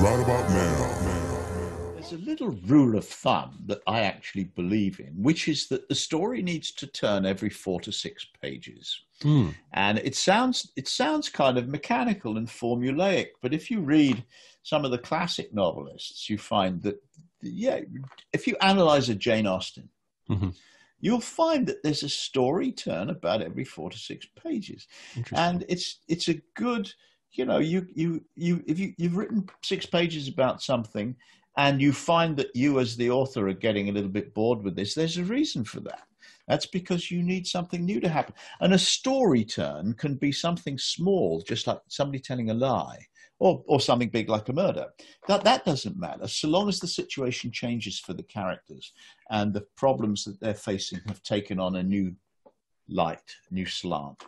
Write About Now. There's a little rule of thumb that I actually believe in, which is that the story needs to turn every four to six pages. Mm. And it sounds it sounds kind of mechanical and formulaic, but if you read some of the classic novelists, you find that yeah, if you analyze a Jane Austen, Mhm. you'll find that there's a story turn about every four to six pages, and it's it's a good you know you you you if you you've written six pages about something and you find that you as the author are getting a little bit bored with this there's a reason for that. That's because you need something new to happen. And a story turn can be something small just like somebody telling a lie or or something big like a murder. That that doesn't matter. So long as the situation changes for the characters and the problems that they're facing have taken on a new light, new slant.